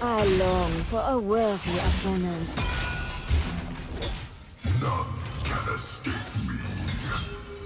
I long for a worthy opponent. None can escape me.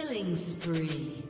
Killing spree.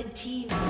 Red team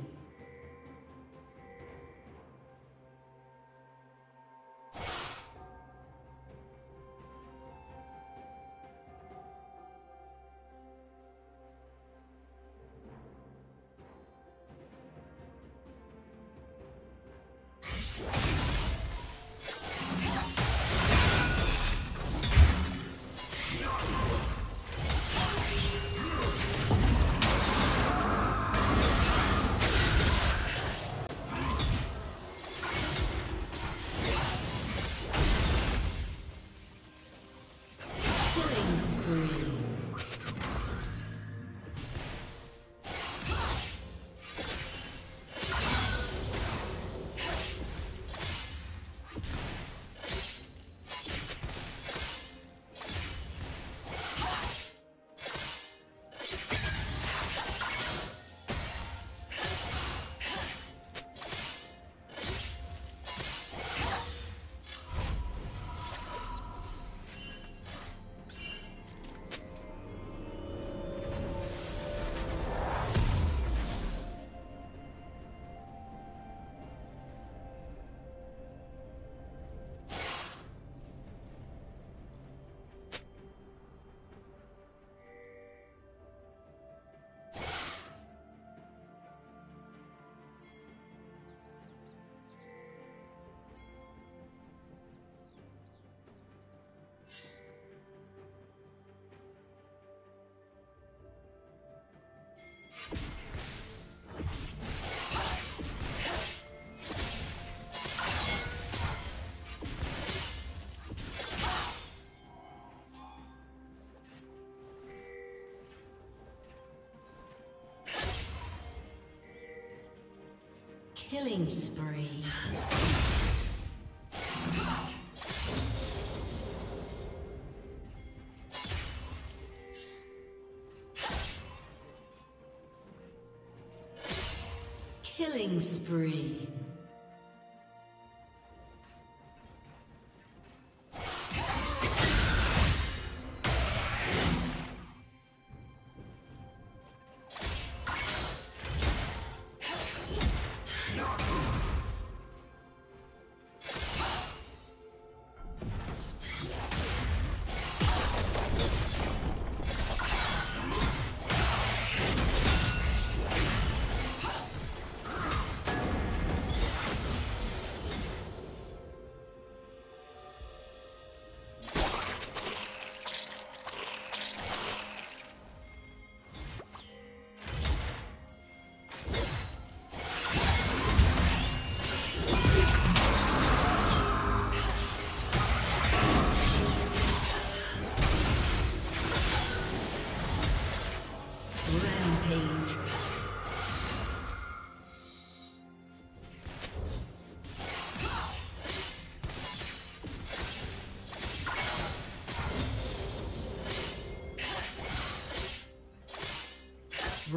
Killing spree.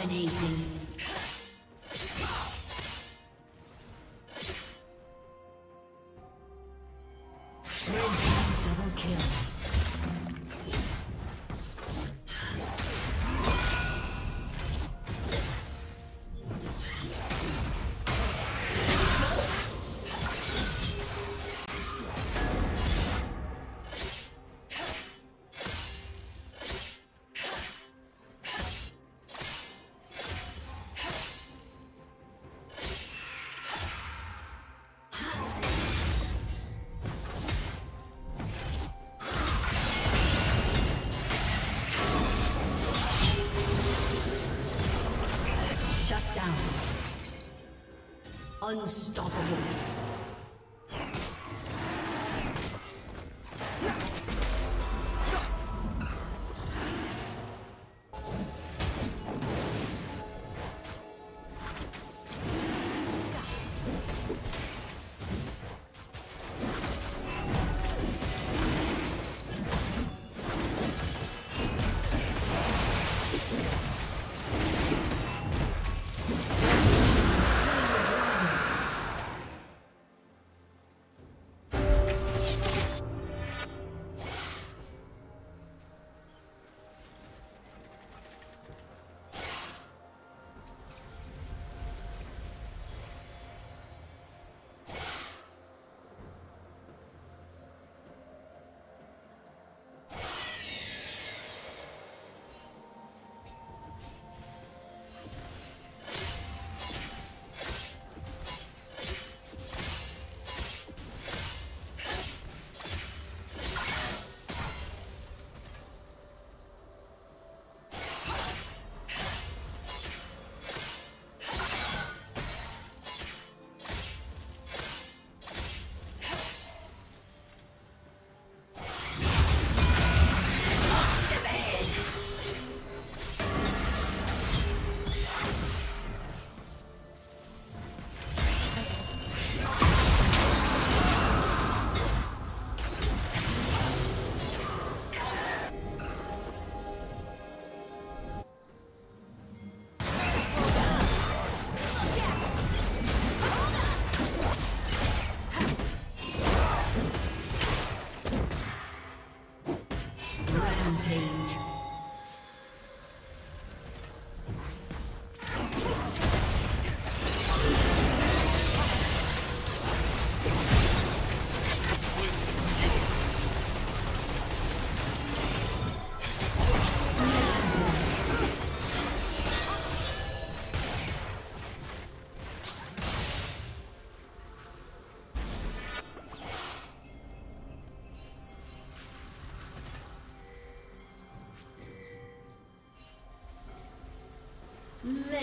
Dominating. Unstoppable.